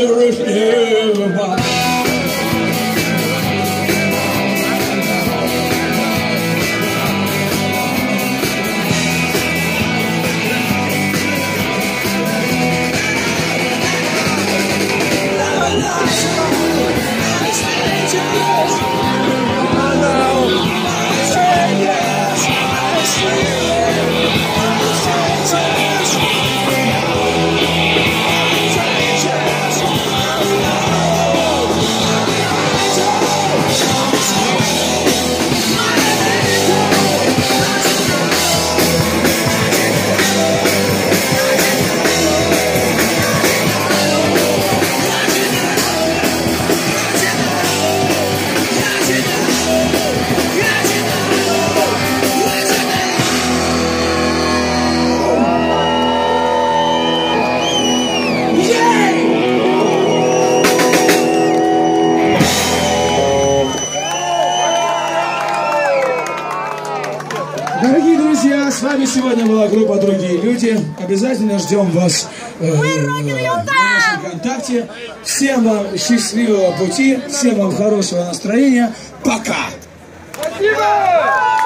to refuse. Друзья, с вами сегодня была группа «Другие люди». Обязательно ждем вас э, на нашем ВКонтакте. Всем вам счастливого пути, всем вам хорошего настроения. Пока! Спасибо!